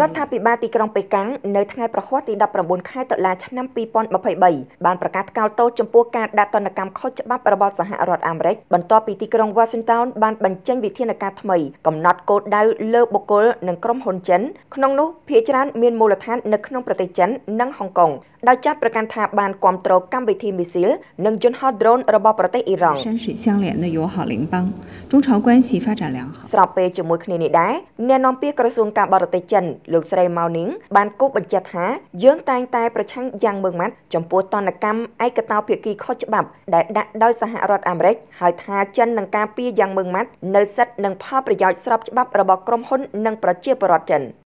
រដ្ឋាភិបាលទីក្រុងប៉េកាំងនៅថ្ងៃប្រហ័សទី19ខែតុលាឆ្នាំ2023បានប្រកាសថ្កោលទោសចំពោះការដាក់ទណ្ឌកម្មខុសច្បាប់របស់សហរដ្ឋអាមេរិកបន្ទាប់ពីទីក្រុង Washington បានបញ្ចេញវិធានការថ្មីកំណត់គោលដៅលើបុគ្គលនិងក្រុមហ៊ុនចិនក្នុងនោះភាគច្រើនមានមូលដ្ឋាននៅក្នុងប្រទេសចិននិងហុងកុងដោយចាត់ប្រកាន់ថាបានគ្រប់គ្រងកម្មវិធីមីស៊ីលនិងយន្តហោះ drone របស់ប្រទេសអ៊ីរ៉ង់ស្របពេលជាមួយគ្នានេះដែរអ្នកនាំពាក្យក្រសួងការបរទេសចិនលោកស្រីម៉ៅនីងបានគូបញ្ជាក់ថាយើងតែងតែប្រឆាំងយ៉ាងម៉ឺងម៉ាត់ចំពោះតនកម្មឯកតោភាគីខុសច្បាប់ដែលដាក់ដោយសហរដ្ឋអាមេរិកហើយថាចិននឹងការពារយ៉ាងម៉ឺងម៉ាត់នៅសិទ្ធិនិងផលប្រយោជន៍ស្របច្បាប់របស់ក្រុមហ៊ុននិងប្រជាពលរដ្ឋចិន